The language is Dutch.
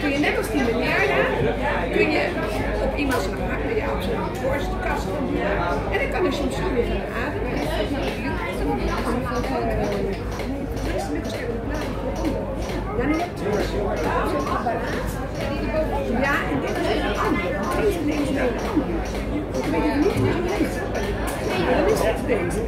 Kun je net als die miljarden, kun je op iemand zijn op zijn borstkast doen. En dan kan hij soms zo weer gaan ademen. Ja, en dit is een ander. Deze is een ander. Ik weet het niet meer. Dat is het deze.